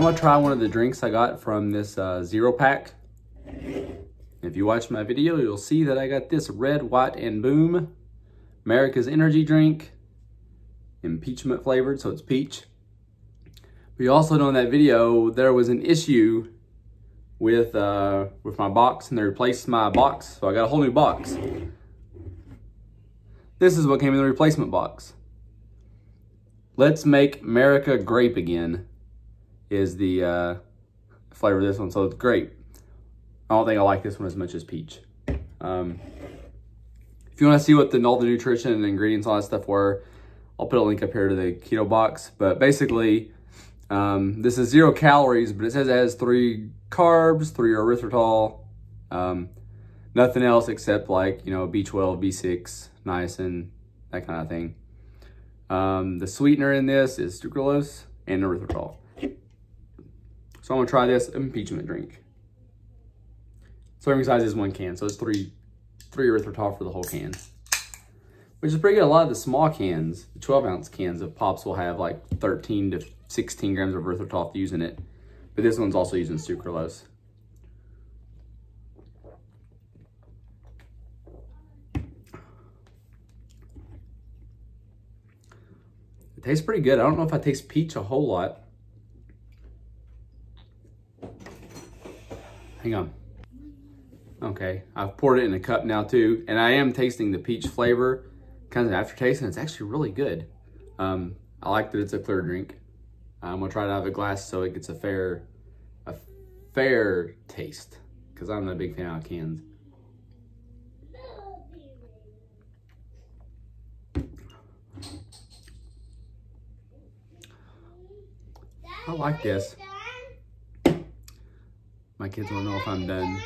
gonna try one of the drinks I got from this uh, zero pack. If you watch my video, you'll see that I got this red, white, and boom America's energy drink, impeachment flavored, so it's peach. You also know in that video, there was an issue with uh, with my box and they replaced my box. So I got a whole new box. This is what came in the replacement box. Let's make America grape again is the uh, flavor of this one. So it's grape. I don't think I like this one as much as peach. Um, if you want to see what the, all the nutrition and ingredients, all that stuff were, I'll put a link up here to the keto box. But basically, um, this is zero calories, but it says it has three carbs, three erythritol, um, nothing else except like, you know, B12, B6, niacin, that kind of thing. Um, the sweetener in this is sucralose and erythritol. So I'm gonna try this impeachment drink. Serving size is one can, so it's three, three erythritol for the whole can. Which is pretty good. A lot of the small cans, the 12 ounce cans of Pops will have like 13 to 16 grams of erythritol using it. But this one's also using sucralose. It tastes pretty good. I don't know if I taste peach a whole lot. Hang on. Okay, I've poured it in a cup now too, and I am tasting the peach flavor. Kind of aftertaste, and it's actually really good. Um, I like that it's a clear drink. I'm gonna try out of a glass so it gets a fair, a fair taste, because I'm not a big fan of cans. I like this. My kids won't know if I'm done.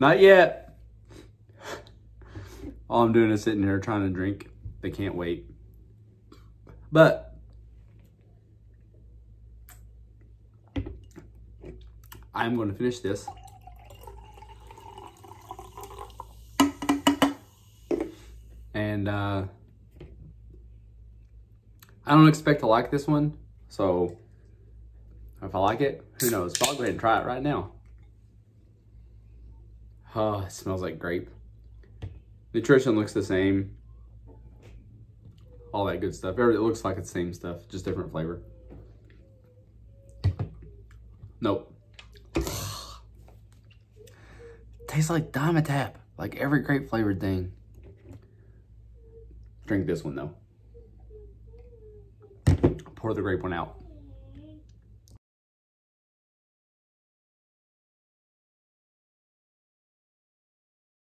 Not yet. All I'm doing is sitting here trying to drink. They can't wait. But I'm going to finish this. And uh, I don't expect to like this one. So if I like it, who knows? But I'll go ahead and try it right now. Oh, it smells like grape. Nutrition looks the same. All that good stuff. It looks like it's the same stuff, just different flavor. Nope. Tastes like Dimetapp, like every grape flavored thing. Drink this one though. Pour the grape one out.